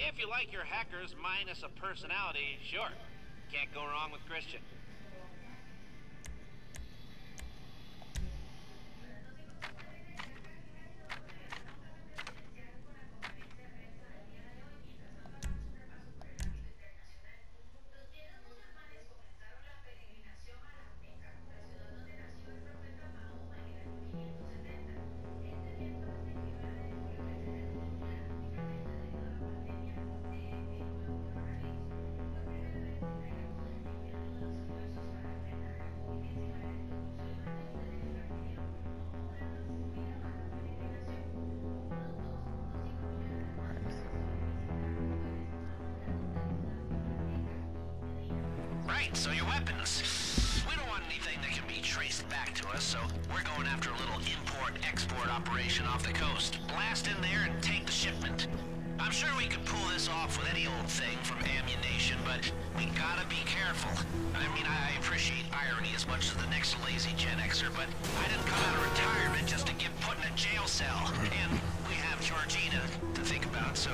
If you like your hackers minus a personality, sure. Can't go wrong with Christian. So your weapons. We don't want anything that can be traced back to us, so we're going after a little import-export operation off the coast. Blast in there and take the shipment. I'm sure we could pull this off with any old thing from Ammu-Nation, but we gotta be careful. I mean, I appreciate irony as much as the next lazy Gen Xer, but I didn't come out of retirement just to get put in a jail cell. And we have Georgina to think about, so...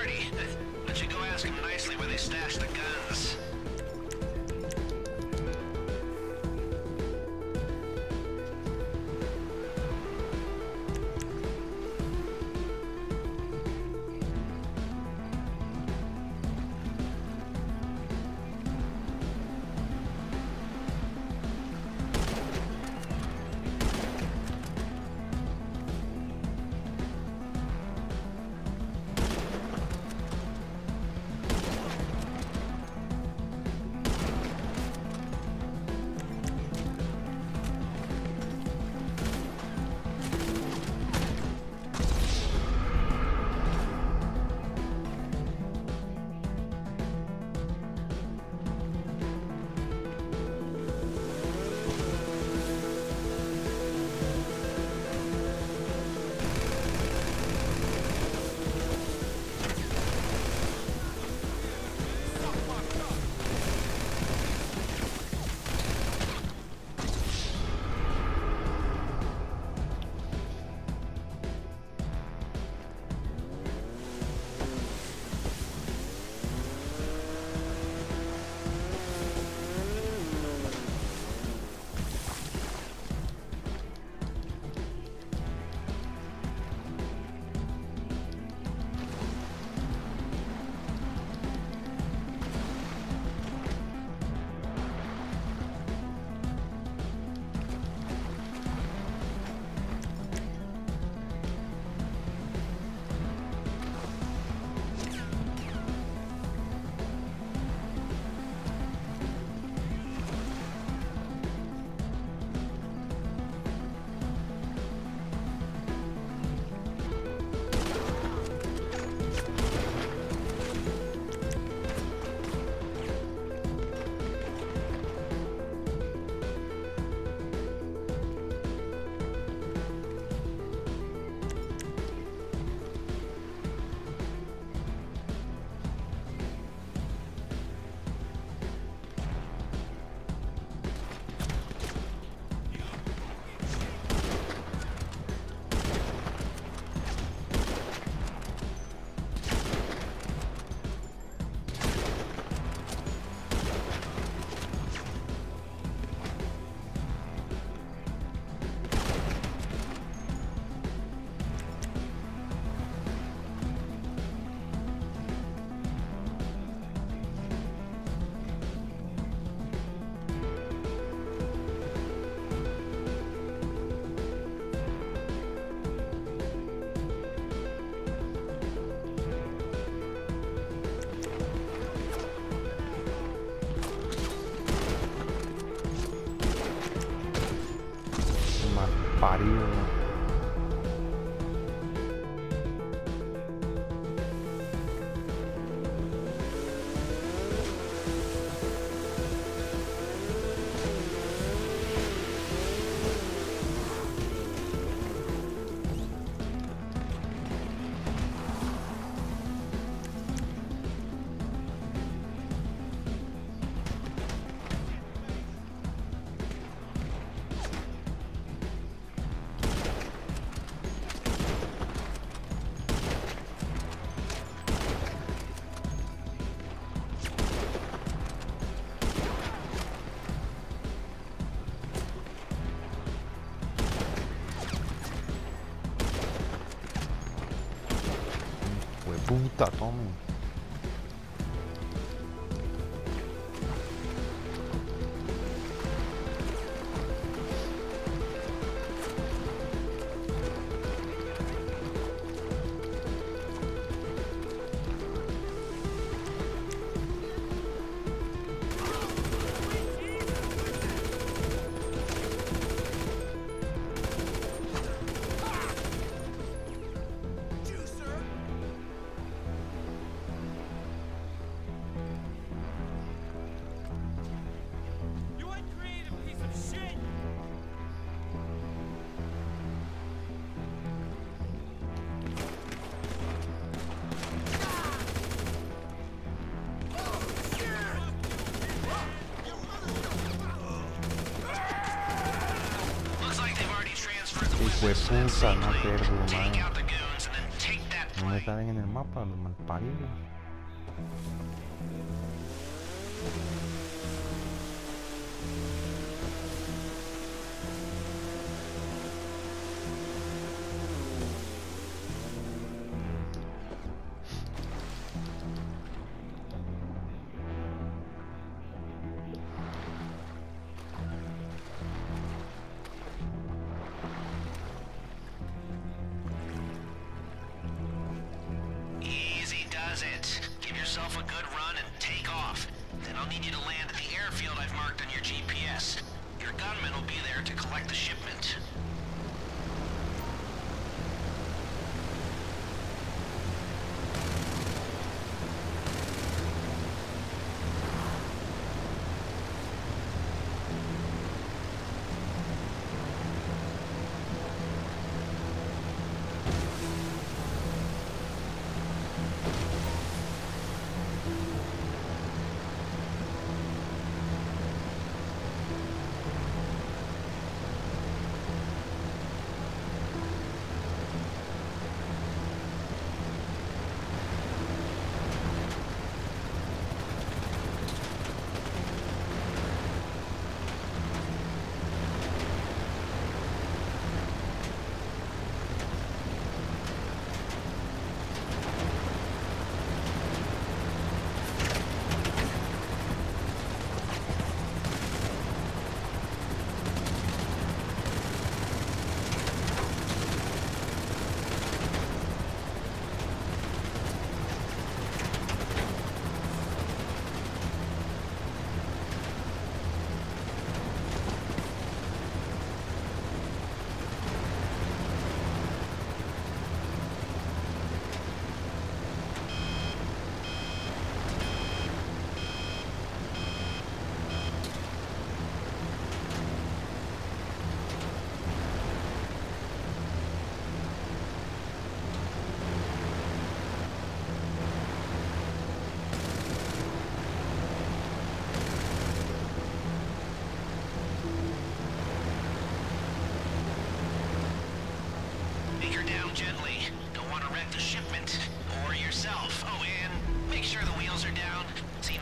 security. I should go ask them nicely where they stashed the guns. pariu. Puta, no pierdo, madre. No me salen en el mapa, los malparidos. Yourself a good run and take off. Then I'll need you to land at the airfield I've marked on your GPS. Your gunman will be there to collect the shipment.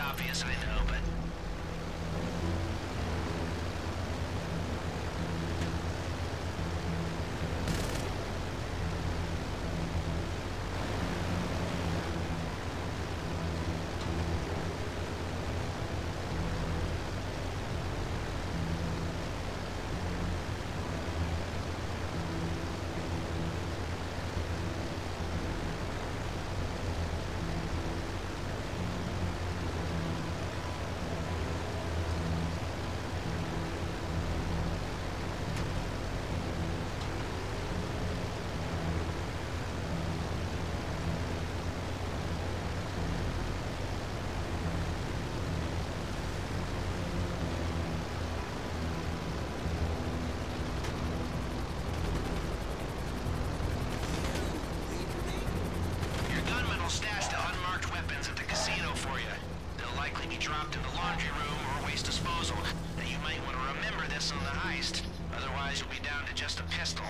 Obvious, I know, but... Your gunman will stash the unmarked weapons at the casino for you. They'll in the laundry room or waste disposal. You might want to remember this on the heist. Otherwise, you'll be down to just a pistol.